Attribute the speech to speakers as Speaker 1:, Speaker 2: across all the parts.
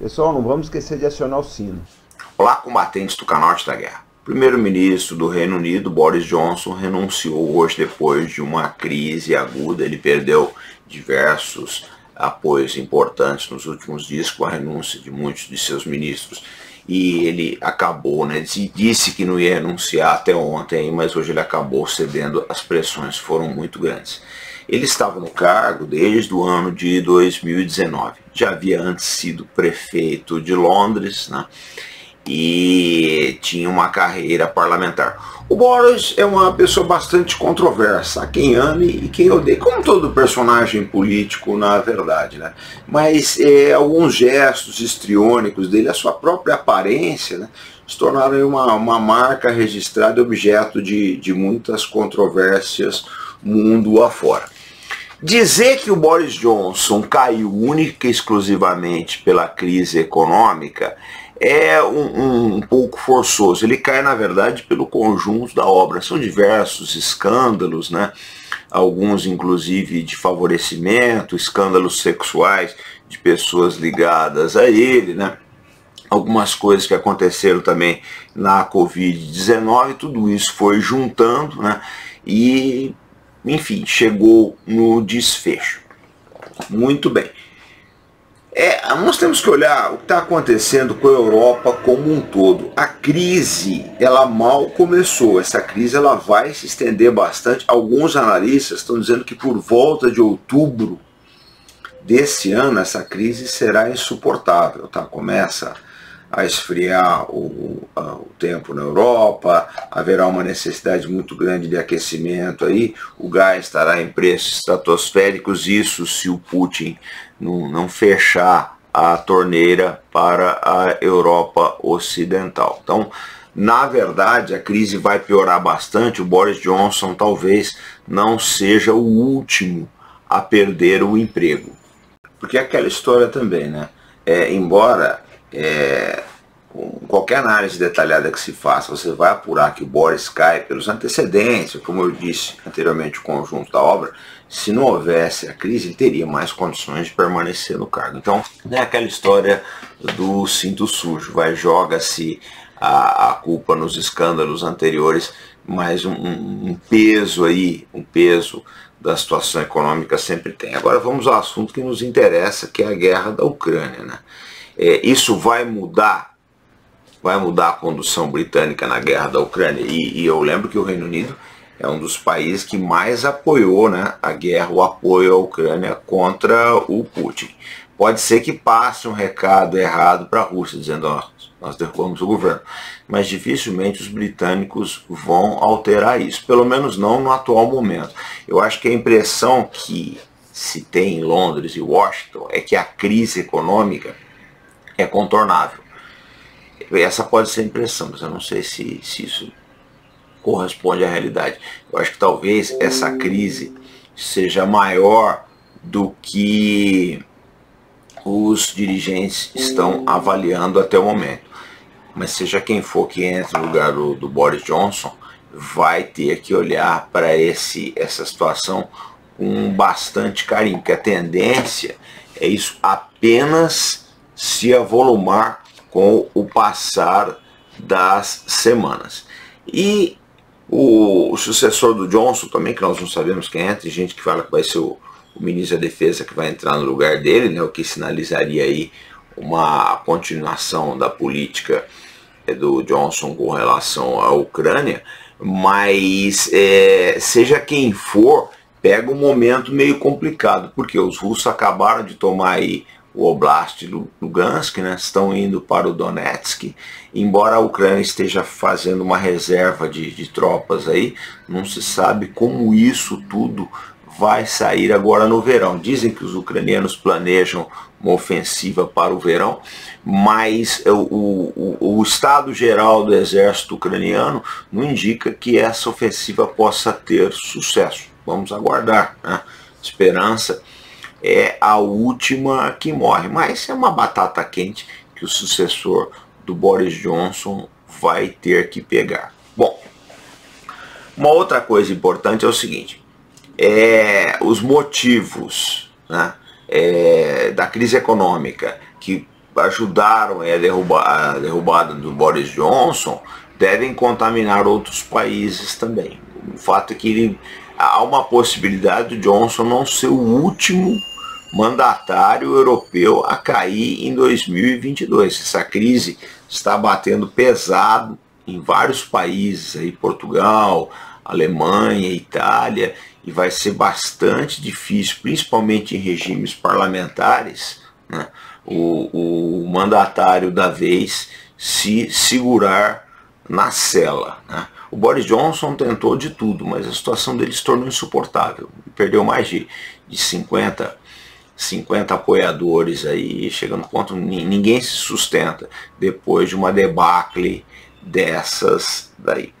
Speaker 1: Pessoal, não vamos esquecer de acionar o sino.
Speaker 2: Olá, combatentes do canote da guerra. Primeiro-ministro do Reino Unido, Boris Johnson, renunciou hoje depois de uma crise aguda. Ele perdeu diversos apoios importantes nos últimos dias com a renúncia de muitos de seus ministros. E ele acabou, né, disse que não ia renunciar até ontem, mas hoje ele acabou cedendo, as pressões foram muito grandes. Ele estava no cargo desde o ano de 2019. Já havia antes sido prefeito de Londres, né? e tinha uma carreira parlamentar. O Boris é uma pessoa bastante controversa, quem ame e quem odeia, como todo personagem político, na verdade, né? Mas é, alguns gestos histriônicos dele, a sua própria aparência, né? se tornaram uma, uma marca registrada, objeto de, de muitas controvérsias mundo afora. Dizer que o Boris Johnson caiu única e exclusivamente pela crise econômica é um, um, um, pouco forçoso. Ele cai, na verdade, pelo conjunto da obra. São diversos escândalos, né? alguns inclusive de favorecimento, escândalos sexuais de pessoas ligadas a ele, né? algumas coisas que aconteceram também na Covid-19, tudo isso foi juntando, né? E enfim, chegou no desfecho. Muito bem. É, nós temos que olhar o que está acontecendo com a Europa como um todo. A crise, ela mal começou. Essa crise ela vai se estender bastante. Alguns analistas estão dizendo que por volta de outubro desse ano essa crise será insuportável. Tá? Começa a esfriar o, o tempo na Europa, haverá uma necessidade muito grande de aquecimento aí, o gás estará em preços estratosféricos, isso se o Putin não, não fechar a torneira para a Europa Ocidental. Então, na verdade, a crise vai piorar bastante. O Boris Johnson talvez não seja o último a perder o emprego. Porque é aquela história também, né? É, embora é, qualquer análise detalhada que se faça, você vai apurar que o Boris cai pelos antecedentes, como eu disse anteriormente, o conjunto da obra, se não houvesse a crise, ele teria mais condições de permanecer no cargo. Então, é aquela história do cinto sujo, vai joga-se a, a, culpa nos escândalos anteriores, mas um, um peso aí, um peso da situação econômica sempre tem. Agora vamos ao assunto que nos interessa, que é a guerra da Ucrânia. Né? É, isso vai mudar, vai mudar a condução britânica na guerra da Ucrânia. E, e, eu lembro que o Reino Unido é um dos países que mais apoiou né, a guerra, o apoio à Ucrânia contra o Putin. Pode ser que passe um recado errado para a Rússia, dizendo ó, nós derrubamos o governo. Mas dificilmente os britânicos vão alterar isso, pelo menos não no atual momento. Eu acho que a impressão que se tem em Londres e Washington é que a crise econômica é contornável. Essa pode ser a impressão, mas eu não sei se, se isso corresponde à realidade. Eu acho que talvez essa crise seja maior do que os dirigentes estão avaliando até o momento. Mas seja quem for que entre no lugar do, do Boris Johnson, vai ter que olhar para esse essa situação com bastante carinho, porque a tendência é isso apenas se avolumar com o passar das semanas. E o, sucessor do Johnson também, que nós não sabemos quem é, tem gente que fala que vai ser o, o ministro da Defesa que vai entrar no lugar dele, né, o que sinalizaria aí uma continuação da política é, do Johnson com relação à Ucrânia, mas é, seja quem for, pega um momento meio complicado, porque os russos acabaram de tomar aí o Oblast Lugansk, né, estão indo para o Donetsk, embora a Ucrânia esteja fazendo uma reserva de, de tropas aí, não se sabe como isso tudo vai sair agora no verão. Dizem que os ucranianos planejam uma ofensiva para o verão, mas o, o, o, estado geral do exército ucraniano não indica que essa ofensiva possa ter sucesso. Vamos aguardar. Né? Esperança é a última que morre. Mas é uma batata quente que o sucessor do Boris Johnson vai ter que pegar. Bom, uma outra coisa importante é o seguinte: é, os motivos né, é, da crise econômica que ajudaram a, a derrubada do Boris Johnson devem contaminar outros países também. O fato é que ele, há uma possibilidade do Johnson não ser o último mandatário europeu a cair em 2022. Essa crise está batendo pesado em vários países, aí Portugal, Alemanha, Itália, e vai ser bastante difícil, principalmente em regimes parlamentares, né, o, o mandatário da vez se segurar na cela. Né. O Boris Johnson tentou de tudo, mas a situação dele se tornou insuportável. Perdeu mais de, de 50 50 apoiadores aí, chegando ponto ninguém se sustenta depois de uma debacle dessas daí.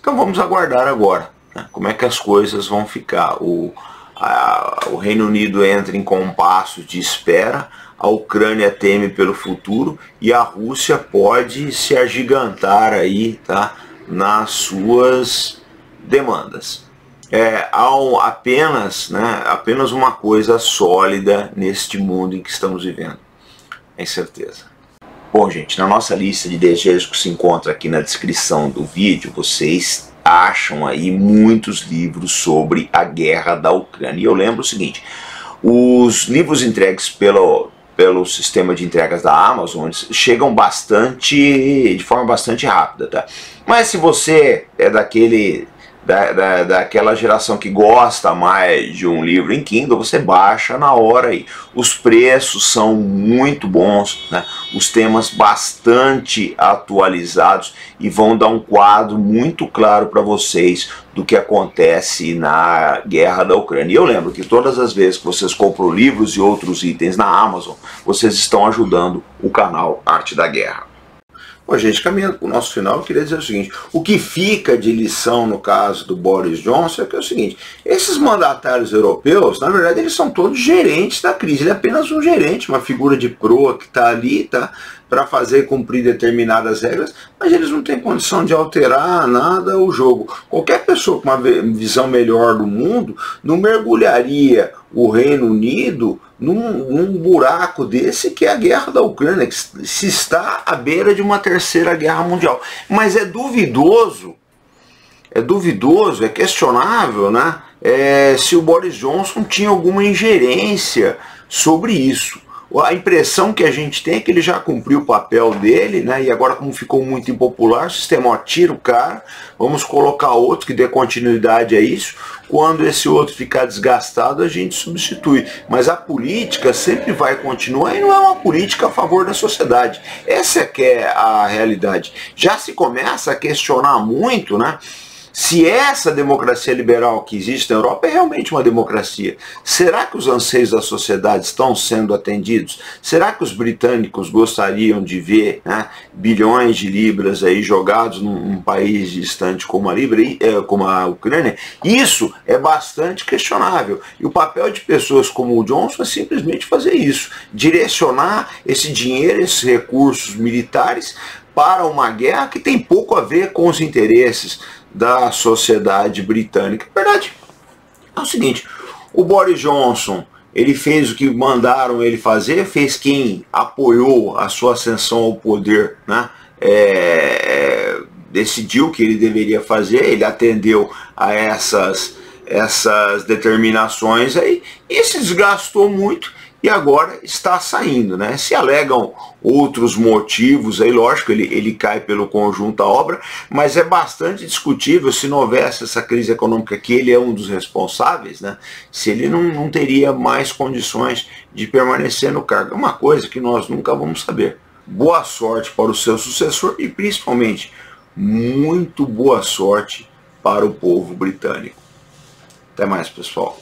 Speaker 2: Então vamos aguardar agora né, como é que as coisas vão ficar. O, a, o Reino Unido entra em compasso de espera, a Ucrânia teme pelo futuro e a Rússia pode se agigantar aí tá, nas suas demandas é, há apenas, né, apenas uma coisa sólida neste mundo em que estamos vivendo. É incerteza. Bom, gente, na nossa lista de desejos que se encontra aqui na descrição do vídeo, vocês acham aí muitos livros sobre a guerra da Ucrânia. E eu lembro o seguinte, os livros entregues pelo, pelo sistema de entregas da Amazon chegam bastante, de forma bastante rápida, tá? Mas se você é daquele da, da, daquela geração que gosta mais de um livro em Kindle, você baixa na hora aí. Os preços são muito bons, né? os temas bastante atualizados e vão dar um quadro muito claro para vocês do que acontece na guerra da Ucrânia. E eu lembro que todas as vezes que vocês compram livros e outros itens na Amazon, vocês estão ajudando o canal Arte da Guerra. Bom, gente, caminhando para o nosso final, eu queria dizer o seguinte, o que fica de lição no caso do Boris Johnson é que é o seguinte, esses mandatários europeus, na verdade, eles são todos gerentes da crise, ele é apenas um gerente, uma figura de proa que está ali, tá? para fazer cumprir determinadas regras, mas eles não têm condição de alterar nada o jogo. Qualquer pessoa com uma visão melhor do mundo não mergulharia o Reino Unido num, num, buraco desse que é a guerra da Ucrânia, que se está à beira de uma terceira guerra mundial. Mas é duvidoso, é duvidoso, é questionável, né? É, se o Boris Johnson tinha alguma ingerência sobre isso a impressão que a gente tem é que ele já cumpriu o papel dele, né? E agora como ficou muito impopular, o sistema ó, tira o cara, vamos colocar outro que dê continuidade a isso. Quando esse outro ficar desgastado, a gente substitui. Mas a política sempre vai continuar e não é uma política a favor da sociedade. Essa é que é a realidade. Já se começa a questionar muito, né? Se essa democracia liberal que existe na Europa é realmente uma democracia, será que os anseios da sociedade estão sendo atendidos? Será que os britânicos gostariam de ver né, bilhões de libras aí jogados num, num país distante como a, Libra, é, como a Ucrânia? Isso é bastante questionável. E o papel de pessoas como o Johnson é simplesmente fazer isso, direcionar esse dinheiro, esses recursos militares para uma guerra que tem pouco a ver com os interesses da sociedade britânica. Verdade é o seguinte, o Boris Johnson, ele fez o que mandaram ele fazer, fez quem apoiou a sua ascensão ao poder, né? É, decidiu que ele deveria fazer, ele atendeu a essas, essas determinações aí e se desgastou muito e agora está saindo. Né? Se alegam outros motivos, aí lógico, ele, ele cai pelo conjunto da obra, mas é bastante discutível se não houvesse essa crise econômica que ele é um dos responsáveis, né? se ele não, não teria mais condições de permanecer no cargo. É uma coisa que nós nunca vamos saber. Boa sorte para o seu sucessor e principalmente muito boa sorte para o povo britânico. Até mais, pessoal.